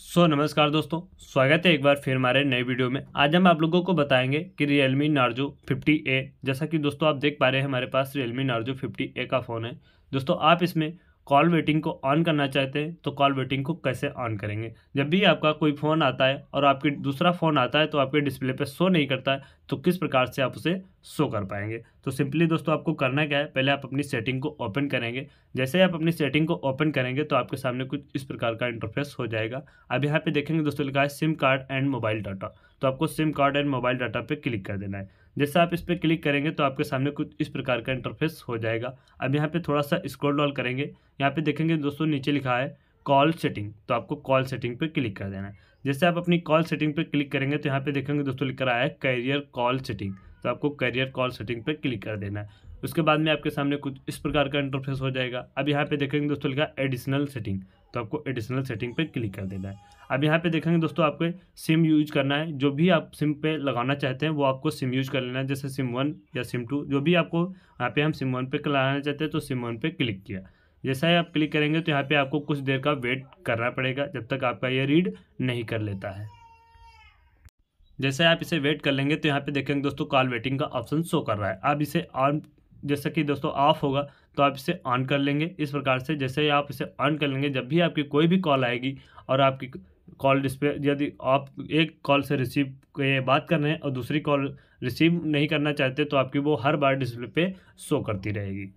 सो so, नमस्कार दोस्तों स्वागत है एक बार फिर हमारे नए वीडियो में। आज हम आप लोगों को बताएँगे कि Realme Narzo 50A जैसा कि दोस्तों आप देख पा रहे हैं हमारे पास Realme Narzo 50A का फ़ोन है। दोस्तों आप इसमें कॉल वेटिंग को ऑन करना चाहते हैं तो कॉल वेटिंग को कैसे ऑन करेंगे? जब भी आपका कोई फ़ोन आता है और आपके दूसरा फ़ोन आता है तो आपके डिस्प्ले पे शो नहीं करता है तो किस प्रकार से आप उसे शो कर पाएँगे? तो सिंपली दोस्तों, आपको करना क्या है, पहले आप अपनी सेटिंग को ओपन करेंगे। जैसे आप अपनी सेटिंग को ओपन करेंगे तो आपके सामने कुछ इस प्रकार का इंटरफेस हो जाएगा। अब यहाँ पे देखेंगे दोस्तों, लिखा है SIM card and mobile data. तो आपको SIM card and mobile data पर क्लिक कर देना है। जैसे आप इस पर क्लिक करेंगे तो आपके सामने कुछ इस प्रकार का इंटरफेस हो जाएगा। अब यहाँ पे थोड़ा सा स्क्रॉल डॉल करेंगे। यहाँ पे देखेंगे दोस्तों नीचे लिखा है कॉल सेटिंग तो आपको कॉल सेटिंग पे क्लिक कर देना है। जैसे आप अपनी कॉल सेटिंग पे क्लिक करेंगे तो यहाँ पे देखेंगे दोस्तों लिख रहा है कैरियर कॉल सेटिंग तो आपको कैरियर कॉल सेटिंग पे क्लिक कर देना है। उसके बाद में आपके सामने कुछ इस प्रकार का इंटरफेस हो जाएगा। अब यहाँ पे देखेंगे दोस्तों लिखा एडिशनल सेटिंग तो आपको एडिशनल सेटिंग पे क्लिक कर देना है। अब यहाँ पे देखेंगे दोस्तों, आपको सिम यूज़ करना है। जो भी आप सिम पे लगाना चाहते हैं, वो आपको सिम यूज़ कर लेना है। जैसे सिम वन या सिम टू जो भी आपको यहाँ पे हम सिम वन पे लगाना चाहते हैं तो सिम वन पे क्लिक किया। जैसा ही आप क्लिक करेंगे तो यहाँ पे आपको कुछ देर का वेट करना पड़ेगा, जब तक आपका ये रीड नहीं कर लेता है। जैसे आप इसे वेट कर लेंगे तो यहाँ पे देखेंगे दोस्तों कॉल वेटिंग का ऑप्शन शो कर रहा है। आप इसे ऑन जैसा कि दोस्तों ऑफ़ होगा तो आप इसे ऑन कर लेंगे। इस प्रकार से जैसे ही आप इसे ऑन कर लेंगे, जब भी आपकी कोई भी कॉल आएगी और आपकी कॉल डिस्प्ले यदि आप एक कॉल से रिसीव बात कर रहे हैं और दूसरी कॉल रिसीव नहीं करना चाहते तो आपकी वो हर बार डिस्प्ले पे शो करती रहेगी।